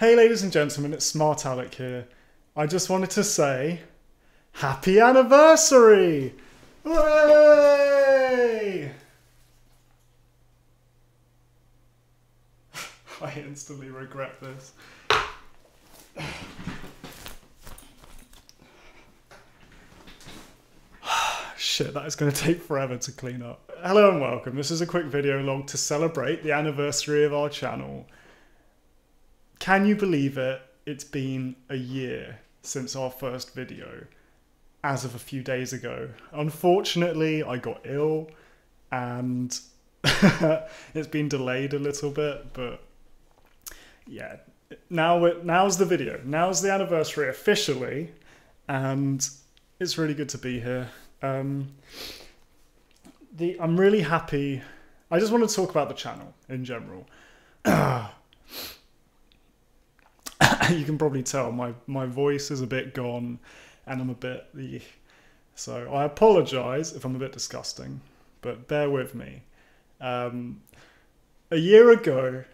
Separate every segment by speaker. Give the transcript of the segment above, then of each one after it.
Speaker 1: Hey, ladies and gentlemen, it's Smart Alec here. I just wanted to say, Happy anniversary! Hooray! I instantly regret this. Shit, that is going to take forever to clean up. Hello and welcome. This is a quick video log to celebrate the anniversary of our channel. Can you believe it? It's been a year since our first video, as of a few days ago. Unfortunately, I got ill and it's been delayed a little bit, but yeah, now now's the video. Now's the anniversary officially, and it's really good to be here. Um, the I'm really happy. I just want to talk about the channel in general. you can probably tell my my voice is a bit gone, and I'm a bit. So I apologise if I'm a bit disgusting, but bear with me. Um, a year ago,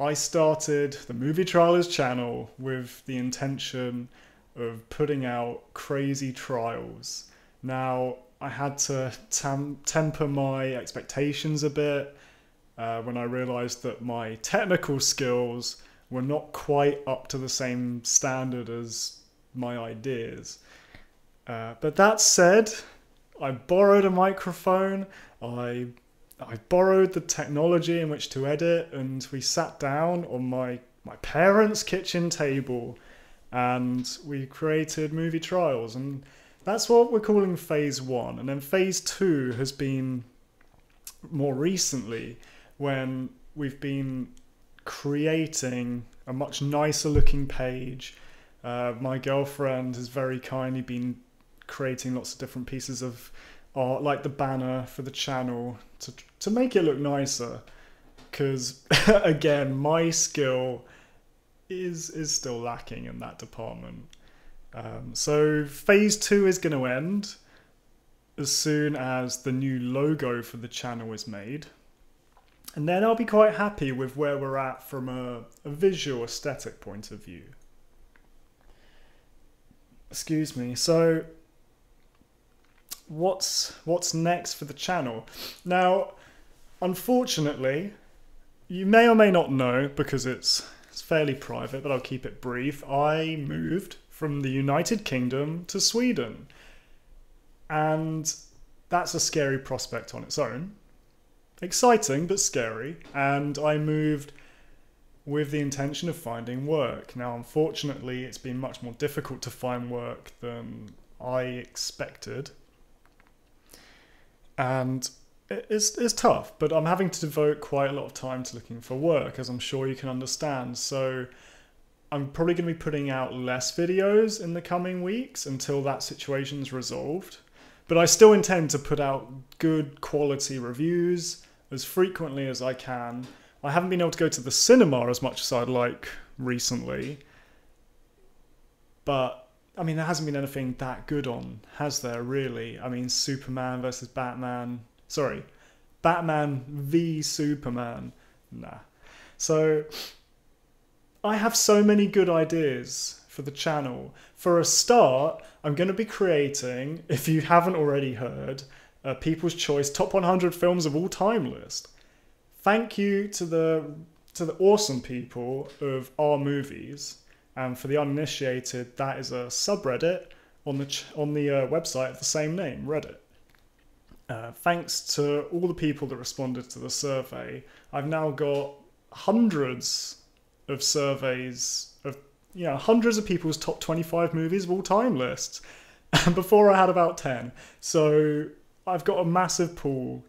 Speaker 1: I started the Movie Trialers channel with the intention of putting out crazy trials. Now, I had to tam- temper my expectations a bit uh, when I realised that my technical skills were not quite up to the same standard as my ideas. Uh, but that said, I borrowed a microphone, I I borrowed the technology in which to edit, and we sat down on my my parents' kitchen table, and we created movie trials, and that's what we're calling phase one. And then phase two has been more recently when we've been creating a much nicer looking page. Uh, my girlfriend has very kindly been creating lots of different pieces of art, like the banner for the channel, to to make it look nicer. Because again, my skill is is still lacking in that department. Um, so phase two is going to end as soon as the new logo for the channel is made. And then I'll be quite happy with where we're at from a, a visual aesthetic point of view. Excuse me. So what's what's next for the channel? Now, unfortunately, you may or may not know because it's it's fairly private, but I'll keep it brief. I moved from the United Kingdom to Sweden. And that's a scary prospect on its own exciting but scary. And I moved with the intention of finding work. Now, unfortunately, it's been much more difficult to find work than I expected. And it's, it's tough, but I'm having to devote quite a lot of time to looking for work, as I'm sure you can understand. So I'm probably going to be putting out less videos in the coming weeks until that situation is resolved. But I still intend to put out good quality reviews as frequently as I can. I haven't been able to go to the cinema as much as I'd like recently. But, I mean, there hasn't been anything that good on, has there, really? I mean, Superman versus Batman. Sorry, Batman v Superman. Nah. So, I have so many good ideas for the channel. For a start, I'm going to be creating, if you haven't already heard, a People's Choice Top 100 Films of All Time list. Thank you to the to the awesome people of r/movies, and for the uninitiated, that is a subreddit on the on the uh, website of the same name, Reddit. Uh, thanks to all the people that responded to the survey, I've now got hundreds of surveys of you know hundreds of people's top 25 movies of all time lists. And before I had about 10. So I've got a massive pool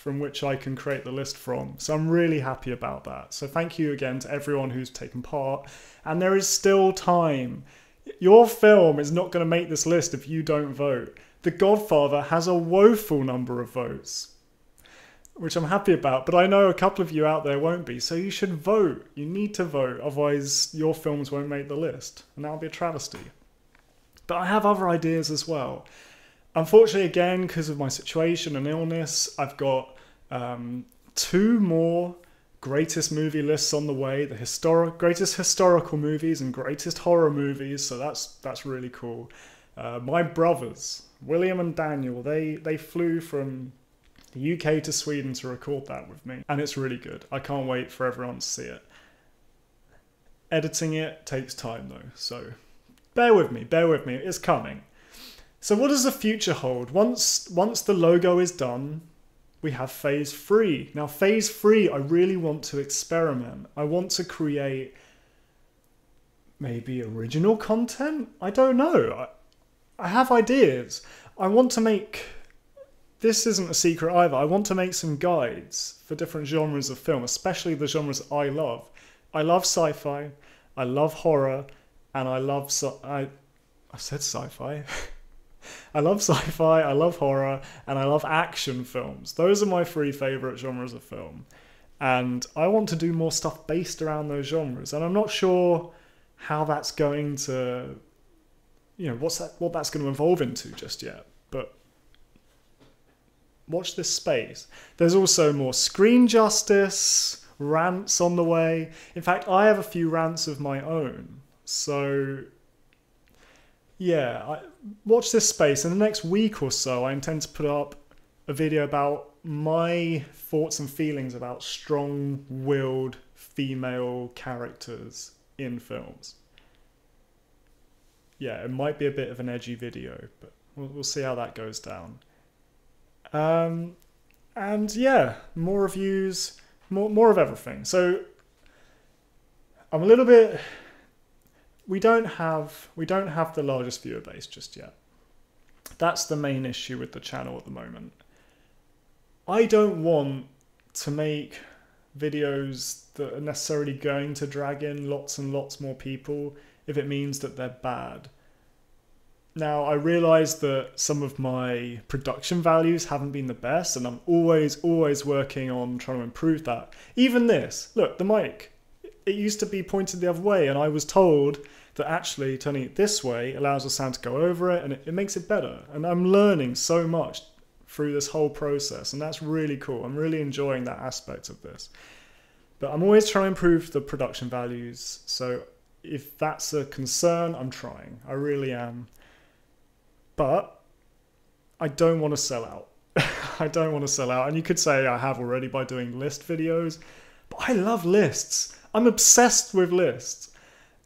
Speaker 1: from which I can create the list from. So I'm really happy about that. So thank you again to everyone who's taken part. And there is still time. Your film is not going to make this list if you don't vote. The Godfather has a woeful number of votes, which I'm happy about, but I know a couple of you out there won't be. So you should vote. You need to vote, otherwise, your films won't make the list. And that'll be a travesty. But I have other ideas as well. Unfortunately, again, because of my situation and illness, I've got um, two more greatest movie lists on the way, the historic greatest historical movies and greatest horror movies. So that's that's really cool. Uh, my brothers, William and Daniel, they they flew from the UK to Sweden to record that with me, and it's really good. I can't wait for everyone to see it. Editing it takes time though, so bear with me, bear with me. It's coming. So what does the future hold? Once once the logo is done, we have phase three. Now, phase three, I really want to experiment. I want to create maybe original content. I don't know. I, I have ideas. I want to make. This isn't a secret either. I want to make some guides for different genres of film, especially the genres I love. I love sci fi, I love horror, and I love. I, I said sci fi. I love sci-fi, I love horror, and I love action films. Those are my three favorite genres of film. And I want to do more stuff based around those genres. And I'm not sure how that's going to you know, what's that what that's going to evolve into just yet. But watch this space. There's also more screen justice, rants on the way. In fact, I have a few rants of my own. So yeah, I, watch this space. In the next week or so, I intend to put up a video about my thoughts and feelings about strong willed female characters in films. Yeah, it might be a bit of an edgy video, but we'll, we'll see how that goes down. Um, and yeah, more reviews, more, more of everything. So I'm a little bit we don't have we don't have the largest viewer base just yet. That's the main issue with the channel at the moment. I don't want to make videos that are necessarily going to drag in lots and lots more people if it means that they're bad. Now, I realise that some of my production values haven't been the best, and I'm always, always working on trying to improve that. Even this, look, the mic, it used to be pointed the other way, and I was told that actually turning it this way allows the sound to go over it and it, it makes it better. And I'm learning so much through this whole process, and that's really cool. I'm really enjoying that aspect of this. But I'm always trying to improve the production values. So if that's a concern, I'm trying. I really am. But I don't want to sell out. I don't want to sell out. And you could say I have already by doing list videos, but I love lists. I'm obsessed with lists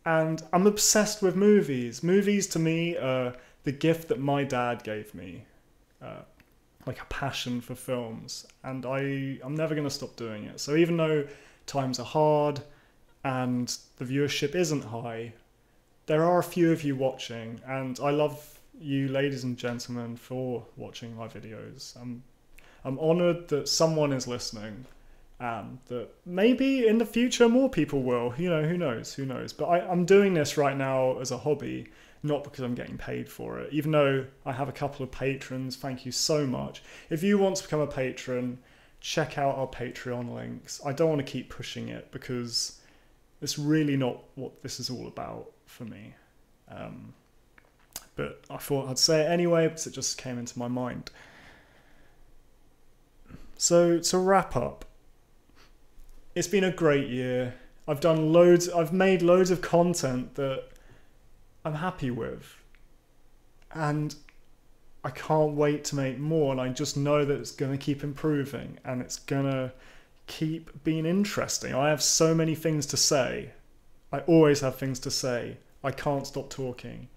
Speaker 1: and I'm obsessed with movies. Movies to me are the gift that my dad gave me, uh, like a passion for films, and I I'm never gonna stop doing it. So even though times are hard and the viewership isn't high, there are a few of you watching, and I love you, ladies and gentlemen, for watching my videos. I'm I'm honoured that someone is listening um, that maybe in the future more people will. You know, who knows? Who knows? But I, I'm doing this right now as a hobby, not because I'm getting paid for it. Even though I have a couple of patrons, thank you so much. If you want to become a patron, check out our Patreon links. I don't want to keep pushing it because it's really not what this is all about for me. Um, but I thought I'd say it anyway because it just came into my mind. So to wrap up, it's been a great year. I've done loads, I've made loads of content that I'm happy with. And I can't wait to make more. And I just know that it's going to keep improving and it's going to keep being interesting. I have so many things to say. I always have things to say. I can't stop talking.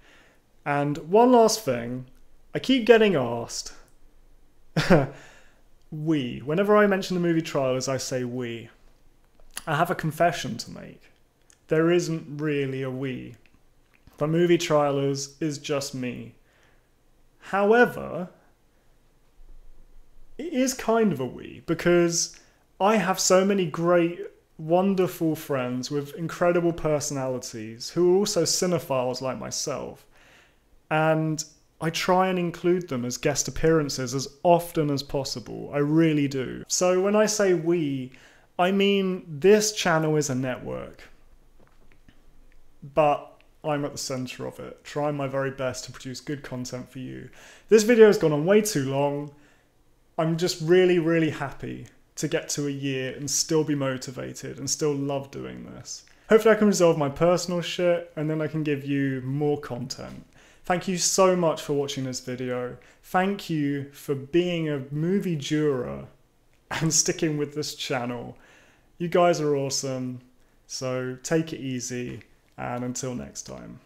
Speaker 1: And one last thing I keep getting asked. we. Whenever I mention the movie Trials, I say we. I have a confession to make. There isn't really a we. The Movie Trialers is just me. However, it is kind of a we because I have so many great, wonderful friends with incredible personalities who are also cinephiles like myself. And I try and include them as guest appearances as often as possible. I really do. So when I say we, I mean, this channel is a network, but I'm at the center of it, trying my very best to produce good content for you. This video has gone on way too long. I'm just really, really happy to get to a year and still be motivated and still love doing this. Hopefully, I can resolve my personal shit and then I can give you more content. Thank you so much for watching this video. Thank you for being a movie juror and sticking with this channel. You guys are awesome. So take it easy and until next time.